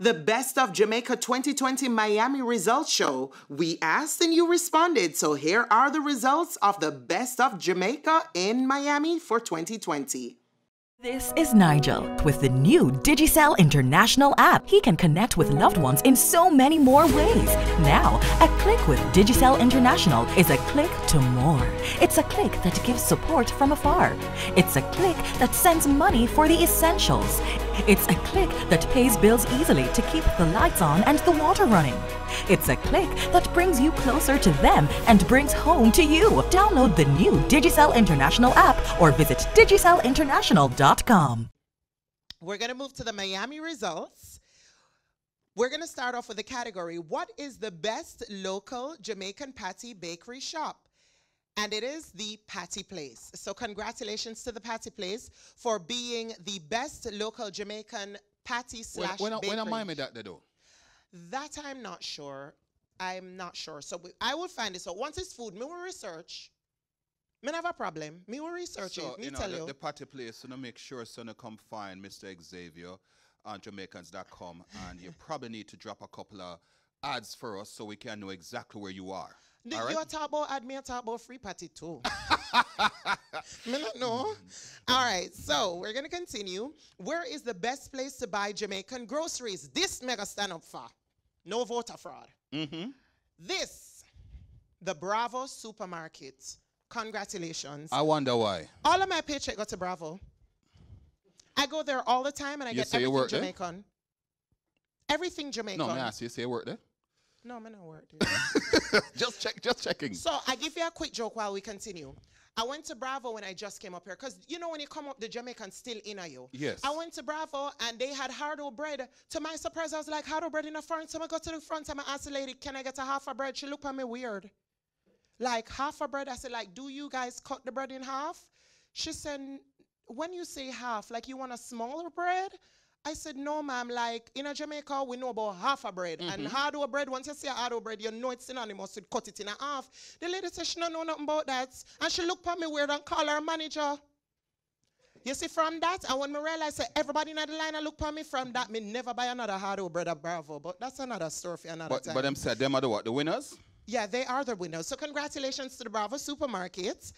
The Best of Jamaica 2020 Miami Results Show. We asked and you responded. So here are the results of the Best of Jamaica in Miami for 2020. This is Nigel. With the new Digicel International app, he can connect with loved ones in so many more ways. Now, a click with Digicel International is a click to more. It's a click that gives support from afar. It's a click that sends money for the essentials. It's a click that pays bills easily to keep the lights on and the water running. It's a click that brings you closer to them and brings home to you. Download the new Digicel International app or visit digicelinternational.com. We're going to move to the Miami results. We're going to start off with the category What is the best local Jamaican patty bakery shop? And it is the Patty Place. So congratulations to the Patty Place for being the best local Jamaican patty slash when, when. When am I made that they do? That I'm not sure. I'm not sure. So we, I will find it. So once it's food, me will research. Me have a problem. Me will research so, it. Me you know, tell the, you. the Patty Place, so make sure so to come find Mr. Xavier on Jamaicans.com and you probably need to drop a couple of ads for us so we can know exactly where you are. The, All right? You talk about ad, me talk about free patty too. me not know. All right, so we're gonna continue. Where is the best place to buy Jamaican groceries? This mega stand up for. No voter fraud. Mm-hmm. This, the Bravo supermarket. Congratulations. I wonder why. all of my paycheck go to Bravo. I go there all the time and I You get everything work there? Jamaican. Everything Jamaican. No, may I ask you, you say you work there? No, I'm not work. dude. just check, just checking. So I give you a quick joke while we continue. I went to Bravo when I just came up here because you know when you come up, the Jamaican still in you. Yes. I went to Bravo and they had hardo bread. To my surprise, I was like, hardo bread in the front. So I go to the front and I asked the lady, "Can I get a half a bread?" She looked at me weird. Like half a bread. I said, "Like, do you guys cut the bread in half?" She said, "When you say half, like you want a smaller bread?" I said, no, ma'am. Like in a Jamaica, we know about half a bread. And mm-hmm. hardo bread, once you say hardo bread, you know it's synonymous with cut it in a half. The lady said she don't know nothing about that. And she looked at me weird and called her manager. You see, from that, and when I realized that everybody in the line I look at me from that, me never buy another hardo bread at Bravo. But that's another story for another But, time. but them said them are the what? The winners? Yeah, they are the winners. So congratulations to the Bravo supermarkets.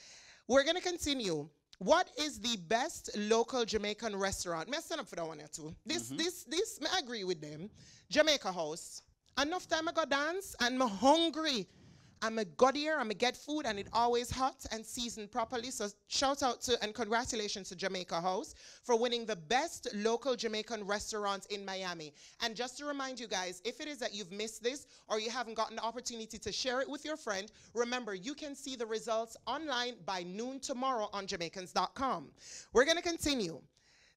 We're gonna continue. What is the best local Jamaican restaurant? Me I stand up for that one here too. This, mm-hmm. this, this, me agree with them. Jamaica House. Enough time I go dance and I'm hungry. I'm a god here, I'm a get food, and it always hot and seasoned properly. So shout out to and congratulations to Jamaica House for winning the best local Jamaican restaurant in Miami. And just to remind you guys, if it is that you've missed this or you haven't gotten the opportunity to share it with your friend, remember you can see the results online by noon tomorrow on Jamaicans.com. We're gonna continue.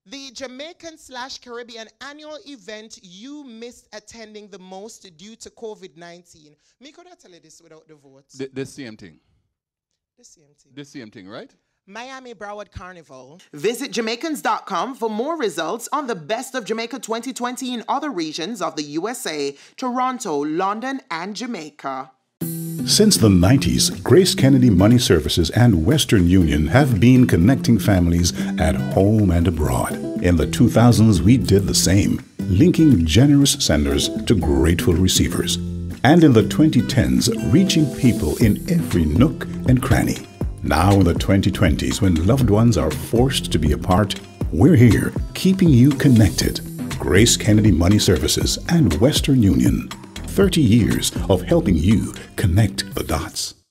The Jamaican slash Caribbean annual event you missed attending the most due to COVID 19. Me could I tell you this without the vote? The, the same thing. the same thing. The same thing, right? Miami Broward Carnival. Visit Jamaicans.com for more results on the best of Jamaica 2020 in other regions of the USA, Toronto, London, and Jamaica. Since the 90s, Grace Kennedy Money Services and Western Union have been connecting families at home and abroad. In the 2000s, we did the same, linking generous senders to grateful receivers. And in the 2010s, reaching people in every nook and cranny. Now, in the 2020s, when loved ones are forced to be apart, we're here, keeping you connected. Grace Kennedy Money Services and Western Union. 30 years of helping you connect the dots.